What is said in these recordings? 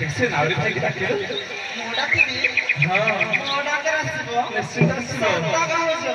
कैसे नावरी भाई के ताके मोडा के दी हां मोडा के रसिबो निश्चित रसिबो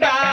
Bye.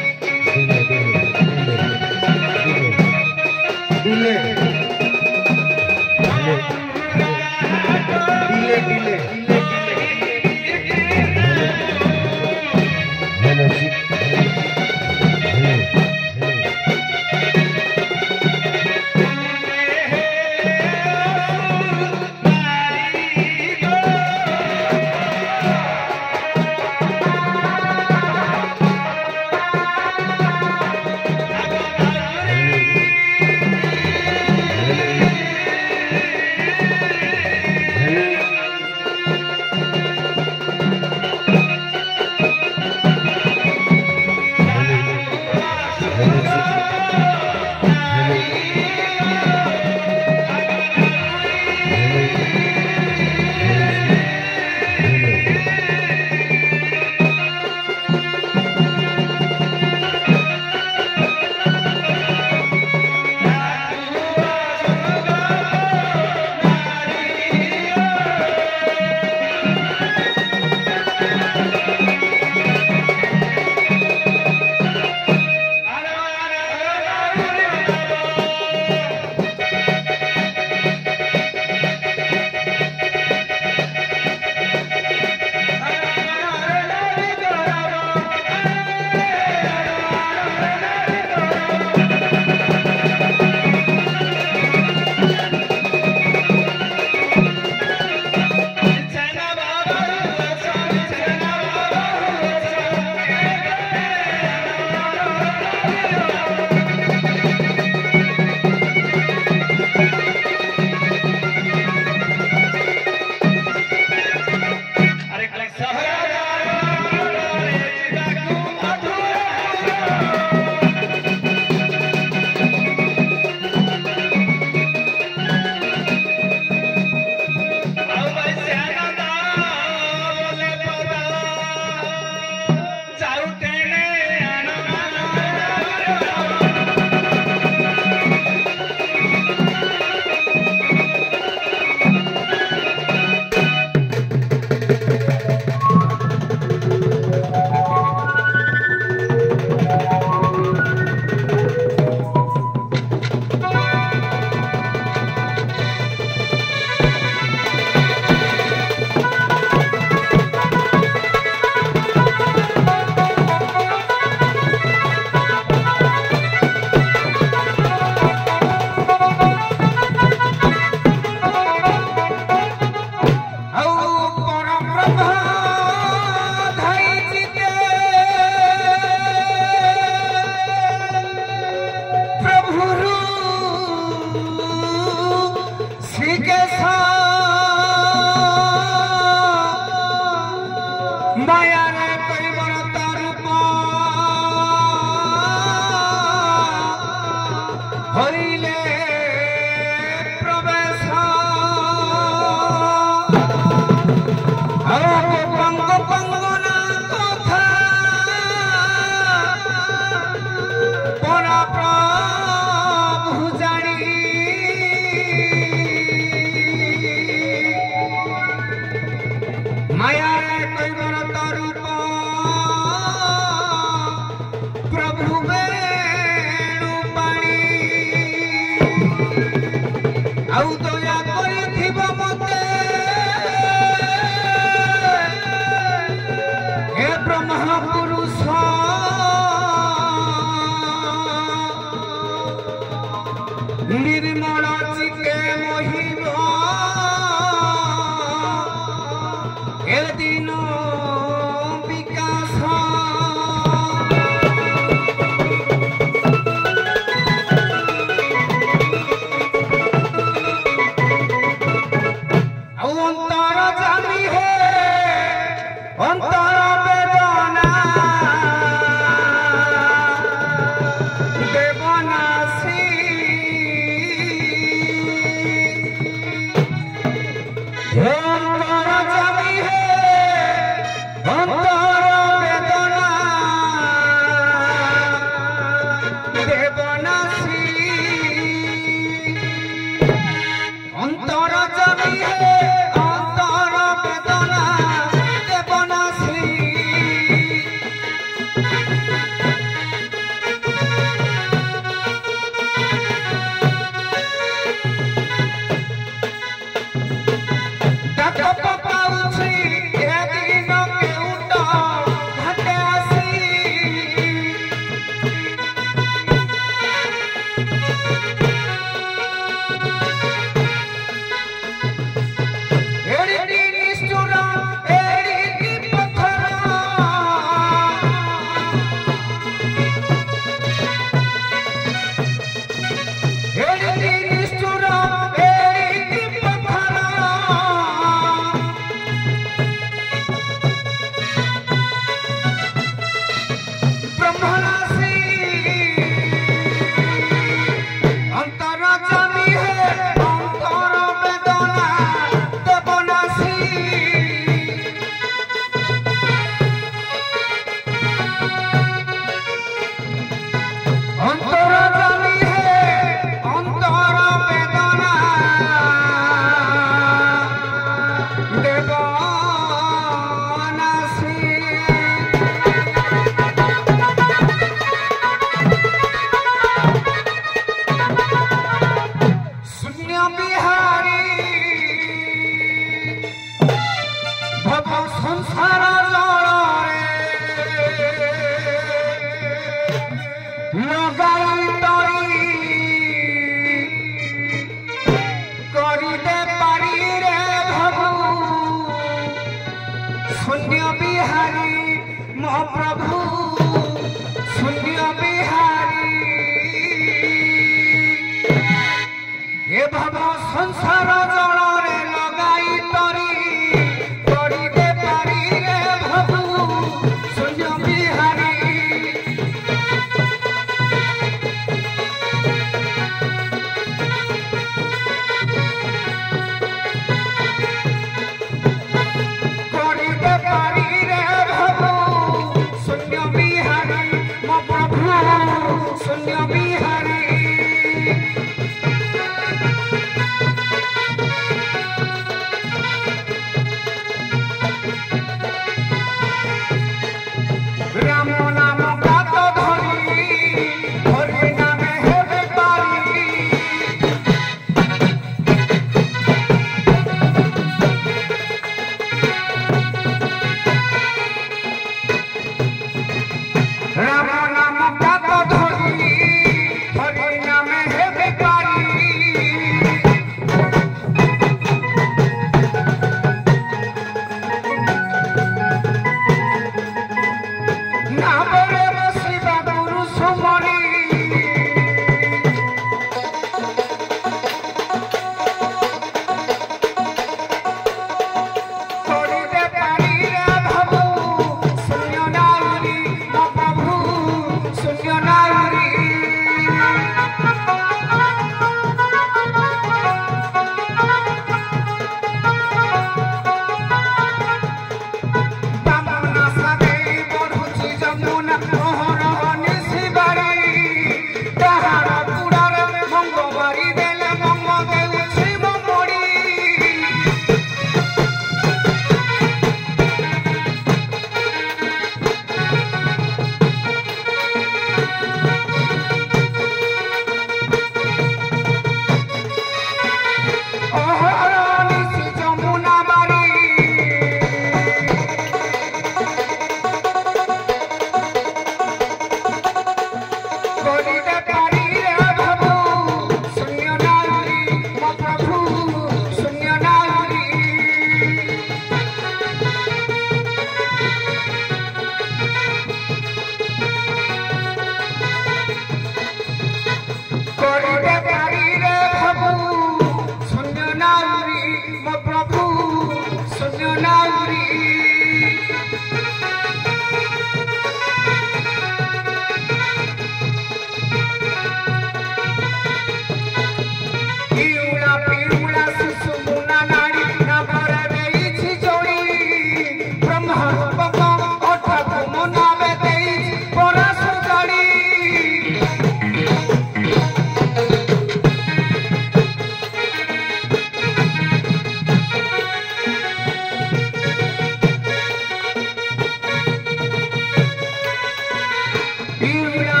Bíblia.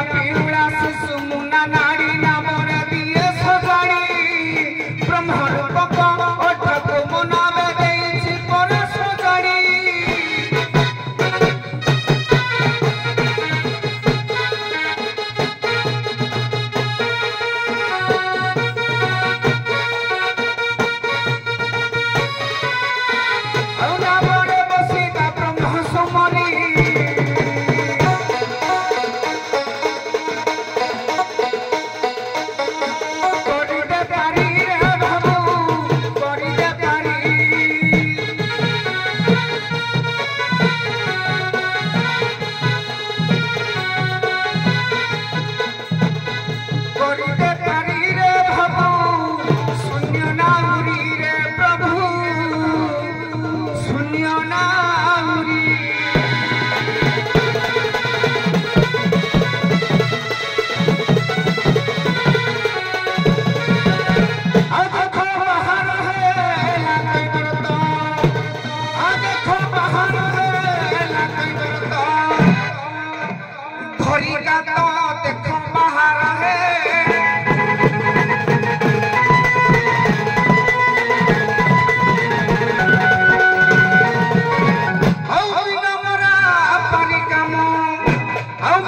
तो मर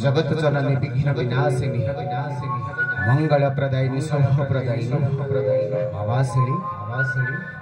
जगत जननी विघ्न विनाशिनी मंगल प्रदायिनी शुभ प्रदायिनी भवासिनी भवासिनी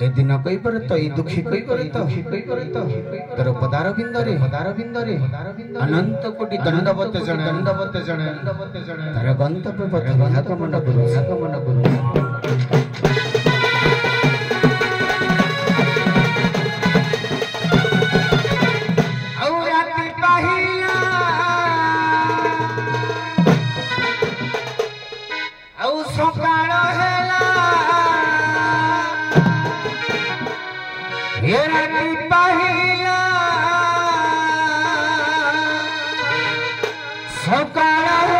ଦିନ କହିପାରେ ତ ଏ ଦୁଃଖୀ କହିପାରେ ତ କହିପାରେ ତ ତୋର ପଦାର ବିନ୍ଦରେ ପଦାର ବିନ୍ଦରେ ଅନନ୍ତ କୋଟି ଦଣ୍ଡବତ ଜଣେ ଦଣ୍ଡବତ ଜଣେ ତାର ଗନ୍ତବ୍ୟ ପଥ ଭାଗ ମନ ଗୁରୁ ଭାଗ ମନ ଗୁରୁ I'm Kalau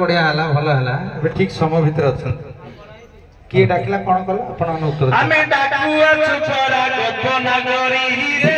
বড়িয়া হলা ভালো হলা এবে ঠিক সময় ভিতরে আছেন কি ডাকিলা কোন কল আপনার উত্তর আমি ডাকু আছো ছড়া নগরী রে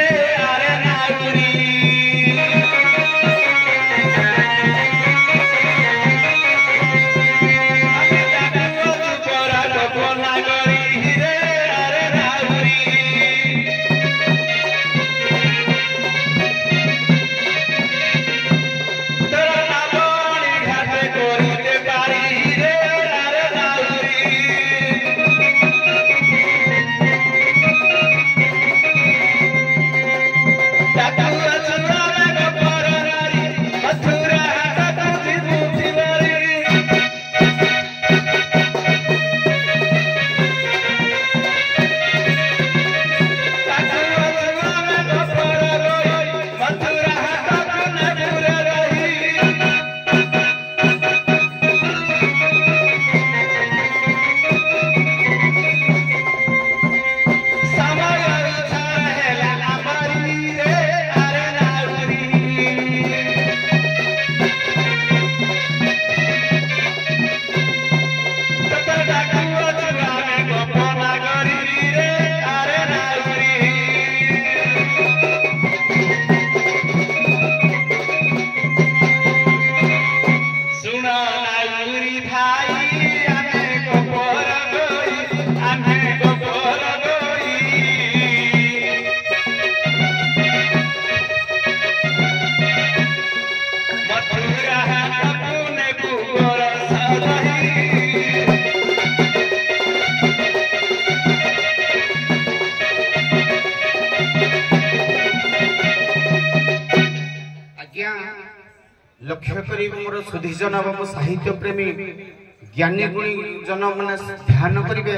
জ্ঞানী গুণী জন মানে ধ্যান করবে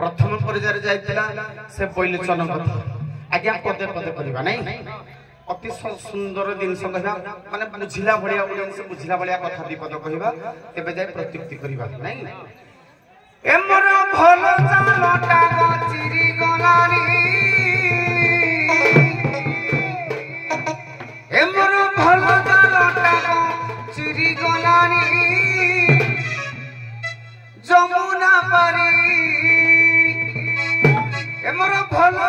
প্রথম পর্যায়ে যাই সে বৈলোচন কথা আজ্ঞা পদে পদে করা নাই অতি সুন্দর জিনিস কহা মানে বুঝিলা ভাগ অডিয়েন্স বুঝিলা ভাগ কথা দুই পদ কহা তেমন যাই প্রত্যুক্তি করা নাই এমর ভাল চালটা চিরি গলানি যমুনা পারি এমর ভালো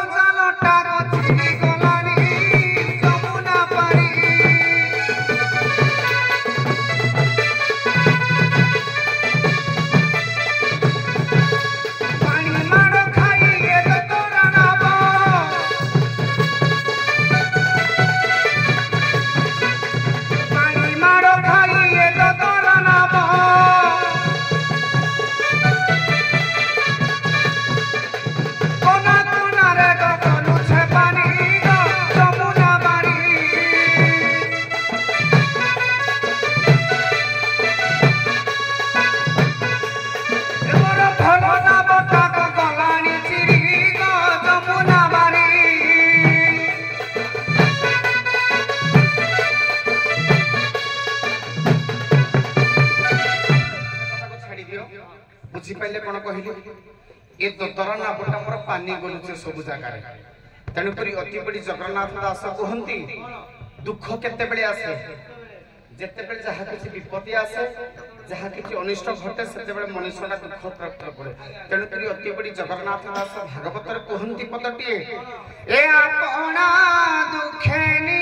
ସବୁ ଜାଗାରେ ତେଣୁକରି ଅତିବଡ଼ି ଜଗନ୍ନାଥ ଦାସ କୁହନ୍ତି ଦୁଃଖ କେତେବେଳେ ଆସେ ଯେତେବେଳେ ଯାହା କିଛି ବିପତ୍ତି ଆସେ ଯାହା କିଛି ଅନିଷ୍ଟ ଘଟେ ସେତେବେଳେ ମଣିଷଟା ଦୁଃଖ ପ୍ରାପ୍ତ କରେ ତେଣୁକରି ଅତିବଡ଼ି ଜଗନ୍ନାଥ ଦାସ ଭାଗବତରେ କୁହନ୍ତି ପଦଟିଏ ଏ ଆପଣା ଦୁଃଖେନୀ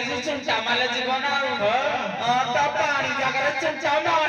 चमचा मला जीवनावर पाणी जागरण चमचा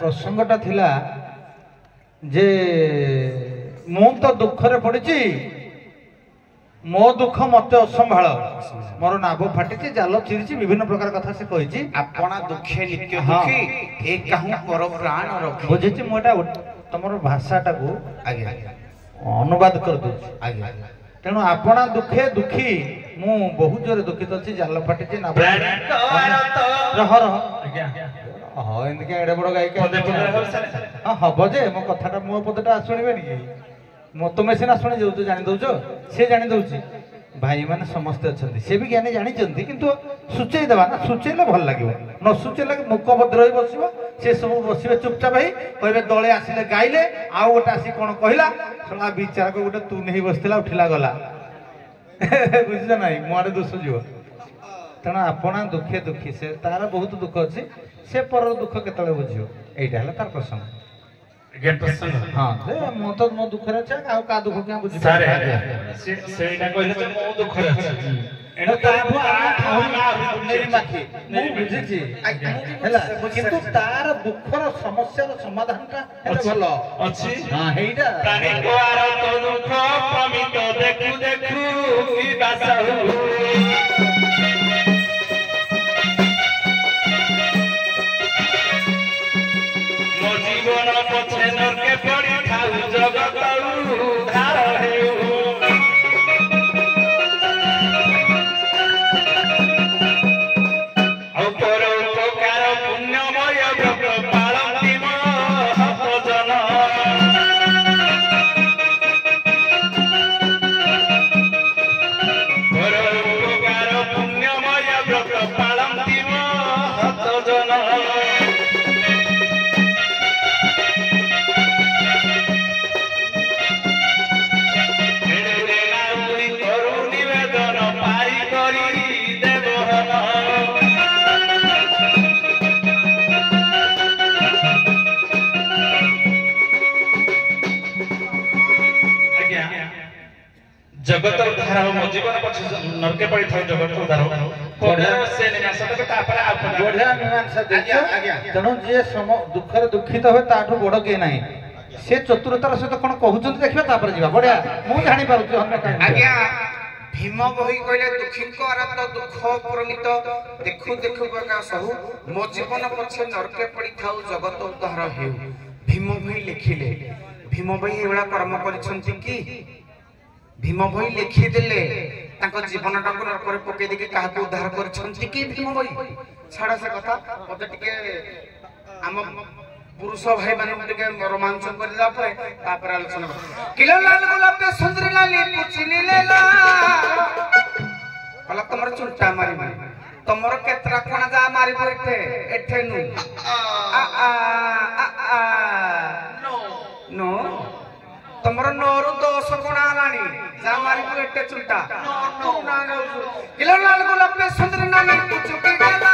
প্রসঙ্গটা লা যে মু তো দুঃখরে পড়িছি ମୋ ଦୁଃଖ ମତେ ଅସମ୍ଭାଳ ମୋର ନାଭ ଫାଟିଛି ଜାଲ ଚିରିଛି ବିଭିନ୍ନ ପ୍ରକାର କଥା ସେ କହିଛି ଆପଣା ଦୁଃଖେ ନିତ୍ୟ ଦୁଃଖୀ ଏ କାହୁଁ ପର ପ୍ରାଣ ରଖ ବୁଝିଛି ମୁଁ ଏଟା ତମର ଭାଷାଟାକୁ ଆଜ୍ଞା ଅନୁବାଦ କରିଦେଉଛି ଆଜ୍ଞା ତେଣୁ ଆପଣା ଦୁଃଖେ ଦୁଃଖୀ ମୁଁ ବହୁତ ଜୋରେ ଦୁଃଖିତ ଅଛି ଜାଲ ଫାଟିଛି ନାଭ ରହ ରହ ଆଜ୍ଞା ହଁ ଏମିତି ଏଡ଼େ ବଡ଼ ଗାୟିକା ହଁ ହବ ଯେ ମୋ କଥାଟା ମୋ ପଦଟା ଶୁଣିବେନି କି ତୁମେ ସିନା ଶୁଣି ଯାଉଛ ଜାଣିଦେଉଛ ସେ ଜାଣିଦେଉଛି ଭାଇମାନେ ସମସ୍ତେ ଅଛନ୍ତି ସେ ବି ଜ୍ଞାନୀ ଜାଣିଛନ୍ତି କିନ୍ତୁ ସୂଚେଇ ଦେବା ନା ସୂଚେଇଲେ ଭଲ ଲାଗିବ ନ ସୂଚେଇଲେ ମୁକ ଭଦ୍ର ହୋଇ ବସିବ ସେ ସବୁ ବସିବେ ଚୁପଚାପ ହେଇ କହିବେ ଦଳେ ଆସିଲେ ଗାଇଲେ ଆଉ ଗୋଟେ ଆସି କ'ଣ କହିଲା ଶଳା ବିଚାରକ ଗୋଟେ ତୁନି ହେଇ ବସିଥିଲା ଉଠିଲା ଗଲା ବୁଝିଛ ନାହିଁ ମୁଆଡ଼େ ଦୋଷ ଯିବ ତେଣୁ ଆପଣା ଦୁଃଖେ ଦୁଃଖୀ ସେ ତାର ବହୁତ ଦୁଃଖ ଅଛି ସେ ପରର ଦୁଃଖ କେତେବେଳେ ବୁଝିବ ଏଇଟା ହେଲା ତାର ପ୍ରସଙ୍ଗ ହଁ ଯେ ମୁଁ ମୋ ଦୁଃଖରେ ଅଛି ଆଉ କାହା ଦୁଃଖ କାଁ ବୁଝି ସେଇଟା କହିଲେ ମୋ ଦୁଃଖରେ ଅଛି କିନ୍ତୁ ତାର ଦୁଃଖର ସମସ୍ୟାର ସମାଧାନଟା ଭଲ ଅଛି ହେଇଟା ଦେଖୁ ମୋ ଜୀବନ ପଛେ ନର୍କେ ପଡ଼ିଥାଉ ଜଗତ ଉଦ୍ଧାର ଧାରାଉ ମୋ ଜୀବନ ପଛେ ନର୍କେ ପଡ଼ିଥାଏ ଜଗତକୁ ଧାରାଉ ବଢିଆ ମୀମାଂସା ଦେଇଛ ତେଣୁ ଯିଏ ଦୁଃଖରେ ଦୁଃଖିତ ହୁଏ ତାଠୁ ବଡ଼ କେହି ନାହିଁ ସେ ଚତୁରତାର ସହିତ କଣ କହୁଛନ୍ତି ଦେଖିବା ତାପରେ ଯିବା ବଢିଆ ମୁଁ ଜାଣିପାରୁଛି ଆଜ୍ଞା ভীম বহি কহিলে দুঃখীক রাত দুঃখ প্রমিত দেখু দেখু প্রকাশ হু মো জীবন পছে নরকে পড়ি থাও জগত উদ্ধার হেউ ভীম ভাই লিখিলে ভীম ভাই এভাবে কর্ম করেছেন কি ভীম বই লিখি দেলে তাঙ্ক জীবনটাকে নরকরে পকাই দেখি কাহাকে উদ্ধার করছন্তি কি ভীম বই ছাড়া সে কথা মতে টিকে আম পুরুষ ভাই মানুষ টিকে রোমাঞ্চ করে দেওয়া পরে তারপরে আলোচনা করব কিলো লাল গোলাপে সুন্দরী লালি পুচিলি লেলা বলা তোমার চুলটা মারি মারি তোমার কেতরা কোণ যা মারিব এঠে এঠে নু আ আ আ আ নো নো ତମର ନଅରୁ ଦଶ ଗୁଣା ହେଲାଣି ଯା ମାରିବୁ ଏତେ ଚୁଲଟା ତୁ ନେଉଛୁ ଇଲୋ ଲାଲ ଗୋଲାପ ସୁନ୍ଦର ନାମେ ଚୁପି ଗଲା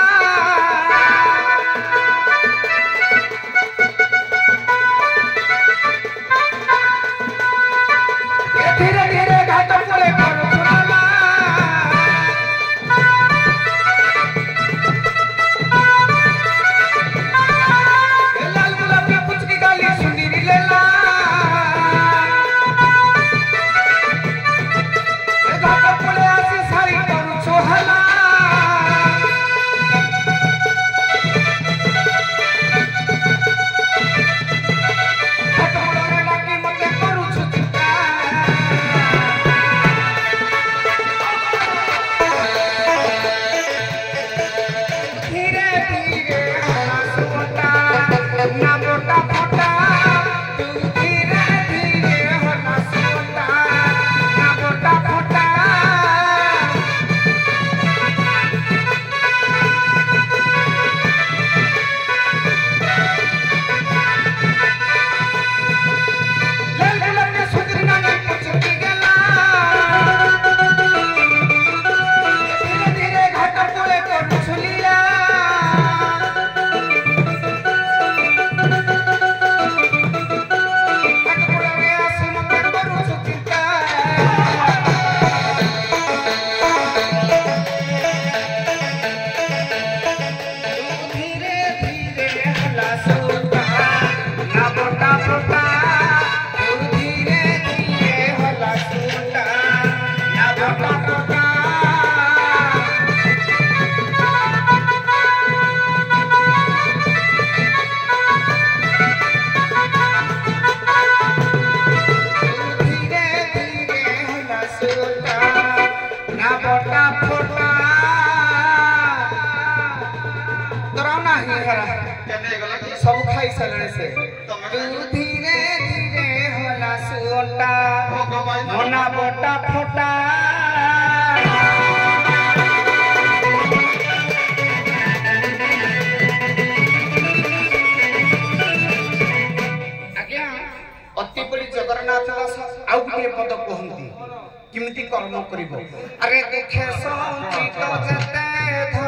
ପ୍ରସଙ୍ଗଟାକୁ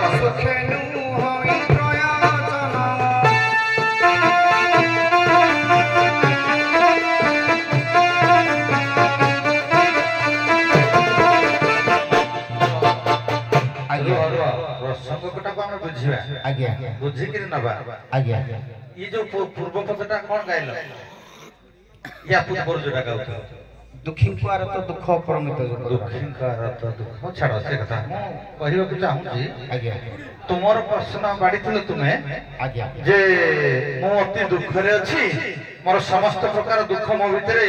ଆମେ ବୁଝିବା ଆଜ୍ଞା ବୁଝିକିରି ନବା ଆଜ୍ଞା ଏଇ ଯୋଉ ପୂର୍ବ ପଦଟା କଣ ଗାଇଲ ୟା ପୂର୍ବରୁ ଯୋଉଟା ଗାଉଥିଲ ଦୁଃଖୀଙ୍କୁ ଆର ତ ଦୁଃଖ ଅପରମିତ ଦୁଃଖୀଙ୍କ ଛାଡ଼ ସେ କଥା ମୁଁ କହିବାକୁ ଚାହୁଁଛି ଆଜ୍ଞା ତୁମର ପ୍ରଶ୍ନ ବାଢ଼ିଥିଲ ତୁମେ ଆଜ୍ଞା ଯେ ମୁଁ ଅତି ଦୁଃଖରେ ଅଛି ମୋର ସମସ୍ତ ପ୍ରକାର ଦୁଃଖ ମୋ ଭିତରେ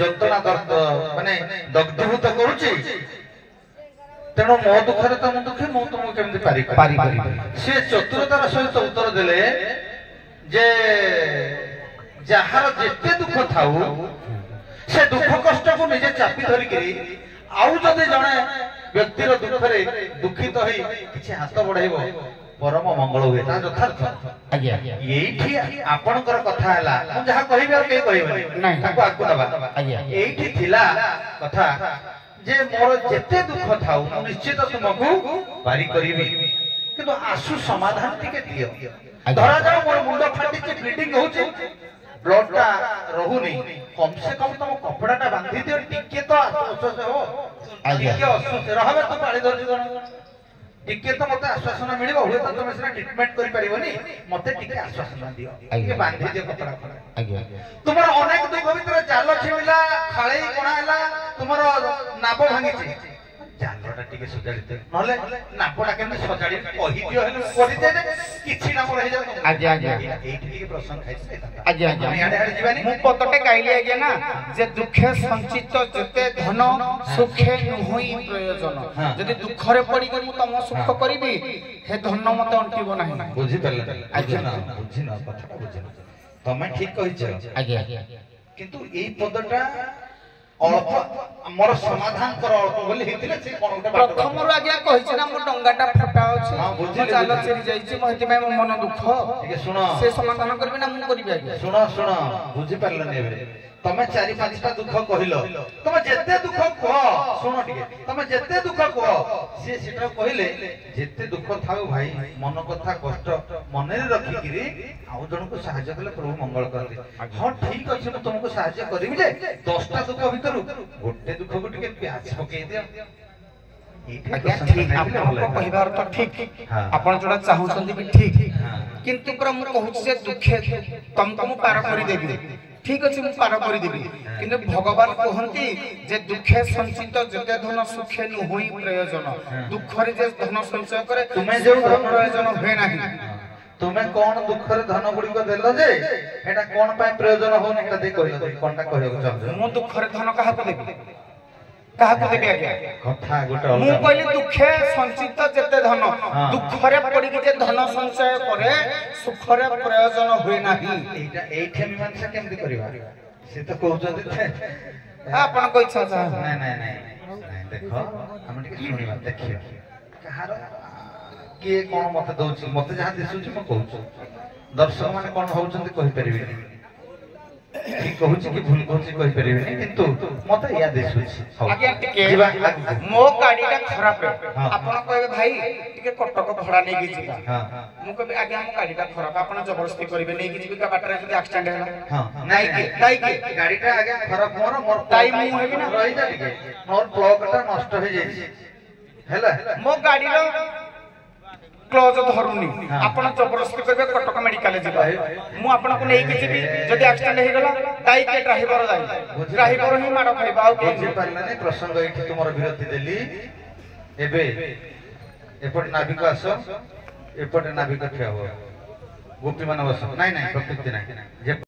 ଯନ୍ତ୍ରଣା ମାନେ ଦଗ୍ଧୀଭୂତ କରୁଛି ତେଣୁ ମୋ ଦୁଃଖରେ ତ ମୁଁ ଦୁଃଖୀ ମୁଁ ତୁମକୁ କେମିତି ପାରିପାରିବି ସେ ଚତୁରତାର ସହିତ ଉତ୍ତର ଦେଲେ ଯେ ଯାହାର ଯେତେ ଦୁଃଖ ଥାଉ ସେ ଦୁଃଖ କଷ୍ଟକୁ ନିଜେ ଚାପି ଧରିକିରି ଆଉ ଯଦି ଜଣେ ବ୍ୟକ୍ତିର ଦୁଃଖରେ ଦୁଃଖିତ ହେଇ କିଛି ହାତ ବଢାଇବ ପରମ ମଙ୍ଗଳ ହୁଏ ତା ଯଥାର୍ଥ ଆଜ୍ଞା ଏଇଠି ଆପଣଙ୍କର କଥା ହେଲା ମୁଁ ଯାହା କହିବି ଆଉ କେହି କହିବେନି ନାହିଁ ତାକୁ ଆଗକୁ ଦେବା ଆଜ୍ଞା ଏଇଠି ଥିଲା କଥା ଯେ ମୋର ଯେତେ ଦୁଃଖ ଥାଉ ମୁଁ ନିଶ୍ଚିତ ତୁମକୁ ବାରି କରିବି କିନ୍ତୁ ଆସୁ ସମାଧାନ ଟିକେ ଦିଅ ଧରାଯାଉ ମୋର ମୁଣ୍ଡ ଫାଟିଛି ବ୍ଲିଡିଂ ହଉଛି ବ୍ଲଡଟା ରହୁନି କମ୍ ସେ କମ୍ ତମ କପଡ଼ାଟା ବାନ୍ଧି ଦିଅ ଟିକେ ତ ଅଶ୍ୱାସ ହବ ଟିକେ ଅଶ୍ୱାସର ହବ ତ ପାଳି ଧରୁଛି କଣ ଟିକେ ତ ମତେ ଆଶ୍ୱାସନ ମିଳିବ ହୁଏତ ତମେ ସିନା ଟ୍ରିଟମେଣ୍ଟ କରିପାରିବନି ମତେ ଟିକେ ଆଶ୍ୱାସନ ଦିଅ ଟିକେ ବାନ୍ଧି ଦିଅ କପଡ଼ା ତୁମର ଅନେକ ଦୁଃଖ ଭିତରେ ଜାଲ ଛିମିଲା ଖାଳେଇ କଣା ହେଲା ତୁମର ନାବ ଭାଙ୍ଗିଛି ନାକଟା ଟିକେ ସଜାଡି ଦେ ନହେଲେ ନାକଟା କେମିତି ସଜାଡି କହିଦିଅ ହେଲେ କରିଦେବେ କିଛି ନା ମୋର ହେଇଯାଉ ଆଜ୍ଞା ଆଜ୍ଞା ଏଇଠି ଟିକେ ପ୍ରସଙ୍ଗ ଖାଇଥିଲେ ଆଜ୍ଞା ଆଜ୍ଞା ମୁଁ ପଦଟେ ଗାଇଲି ଆଜ୍ଞା ନା ଯେ ଦୁଃଖେ ସଞ୍ଚିତ ଯେତେ ଧନ ସୁଖେ ନୁହଁ ପ୍ରୟୋଜନ ଯଦି ଦୁଃଖରେ ପଡିକି ମୁଁ ତମ ସୁଖ କରିବି ହେ ଧନ ମତେ ଅଣ୍ଟିବ ନାହିଁ ବୁଝିପାରିଲେ ଆଜ୍ଞା ବୁଝିନ କଥାଟା ବୁଝିନ ତମେ ଠିକ କହିଛ ଆଜ୍ଞା କିନ୍ତୁ ଏଇ ପଦଟା অল্প ମୋର ସମାଧାନଙ୍କର ଅଳ୍ପ ବୋଲି ହେଇଥିଲେ ସେ କ'ଣ ଗୋଟେ ପ୍ରଥମରୁ ଆଜ୍ଞା କହିଛି ନା ମୋ ଡଙ୍ଗାଟା ଫଟା ଅଛି ମୋ ଚାଲ ଚେରି ଯାଇଛି ମୁଁ ଏଥିପାଇଁ ମୋ ମନ ଦୁଃଖ ଟିକେ ଶୁଣ ସେ ସମାଧାନ କରିବି ନା ମୁଁ କରିବି ଆଜ୍ଞା ଶୁଣ ଶୁଣ ବୁଝିପାରିଲନି ଏବେ তুমি চারি পাঁচটা দুঃখ কহিল তুমি যেতে দুঃখ কুহ শুণ টিকে তুমি যেতে দুঃখ কুহ সি সেটা কহিলে যেতে দুঃখ থাও ভাই মন কথা কষ্ট মনে রখিকি আউ জনক সাহায্য কলে প্রভু মঙ্গল করতে হ্যাঁ ঠিক আছে মু তোমাকে সাহায্য করিবি যে দশটা দুঃখ ভিতর গোটে দুঃখকে টিকে প্যাচ পকাই দিও କହିବାର ତ ଠିକ ଆପଣ ଯୋଉଟା ଚାହୁଁଛନ୍ତି ବି ଠିକ କିନ୍ତୁ ପୁରା ମୁଁ କହୁଛି ଯେ ଦୁଃଖେ ତମକୁ ମୁଁ ପାର କରିଦେବି ঠিক আছে ମୁଁ ପାର କରିଦେବି କିନ୍ତୁ ଭଗବାନ କୁହନ୍ତି ଯେ ଦୁଃଖେ ସଞ୍ଚିତ ଯେତେ ଧନ ସୁଖେ ନୁହୋଇ ପ୍ରୟୋଜନ ଦୁଃଖରେ ଯେ ଧନ ସଞ୍ଚୟ କରେ ତୁମେ ଯେଉଁ ପ୍ରୟୋଜନ ହୁଏ ନାହିଁ ତୁମେ କଣ ଦୁଃଖରେ ଧନ ଗୁଡିକ ଦେଲ ଯେ ଏଟା କଣ ପାଇଁ ପ୍ରୟୋଜନ ହଉନି ଏଟା ଦେଇ କହିଲ କଣଟା କହିବାକୁ ଚାହୁଁଛ ମୁଁ ଦୁଃଖରେ ଧନ କାହାକୁ ଦେବି କାହାକୁ ଦେବି ଆଜ୍ଞା ମୁଁ କହିଲି ଦୁଃଖେ ସଞ୍ଚିତ ଯେତେ ଧନ ଦୁଃଖରେ ପଡିକି ଯେ ଧନ ସଞ୍ଚୟ କରେ ସୁଖରେ ପ୍ରୟୋଜନ ହୁଏ ନାହିଁ ଏଇଠି ମୀମାଂସା କେମିତି କରିବା ସେ ତ କହୁଛନ୍ତି ଆପଣଙ୍କ ଇଚ୍ଛା ନାଇଁ ନାଇଁ ନାଇଁ ଦେଖ ଆମେ ଟିକେ ଶୁଣିବା ଦେଖିବା କାହାର କିଏ କଣ ମତେ ଦଉଛି ମତେ ଯାହା ଦିଶୁଛି ମୁଁ କହୁଛି ଦର୍ଶକ ମାନେ କଣ ଭାବୁଛନ୍ତି କହିପାରିବିନି କହୁଛି କି ଭୁଲ କହୁଛି କହିପାରିବିନି କିନ୍ତୁ ମତେ ଏହା ଦିଶୁଛି ମୋ ଗାଡିଟା ଖରାପ ଆପଣ କହିବେ ଭାଇ ଟିକେ କଟକ ଭଡା ନେଇକି ଯିବା ମୁଁ କହିବି ଆଜ୍ଞା ମୋ ଗାଡିଟା ଖରାପ ଆପଣ ଜବରଦସ୍ତି କରିବେ ନେଇକି ଯିବି ବାଟରେ ଯଦି ଆକ୍ସିଡେଣ୍ଟ ହେଲା ନାଇଁ କି ନାଇଁ କି ଗାଡିଟା ଆଜ୍ଞା ଖରାପ ମୋର ମୋର ଟାଇମ ମୁଁ ହେବି ନା ରହିଯା ଟିକେ ମୋର ବ୍ଲକଟା ନଷ୍ଟ ହେଇଯାଇଛି ହେଲା ମୋ ଗାଡିର ক্লোজ ধরুনি আপন জবরদস্তি করবে কটক মেডিকাল যা মু আপনাকে নেই যাবি যদি আক্সিডেন্ট হয়ে গেল দায়ী কে ড্রাইভর দায়ী ড্রাইভর হি মাড় খাইবা আর বুঝি পারিলানি প্রসঙ্গ এইটি তোমার বিরতি দেলি এবে এপটে নাবিক আস এপটে নাবিক ঠিয়া গোপী মানে বস নাই নাই প্রকৃতি নাই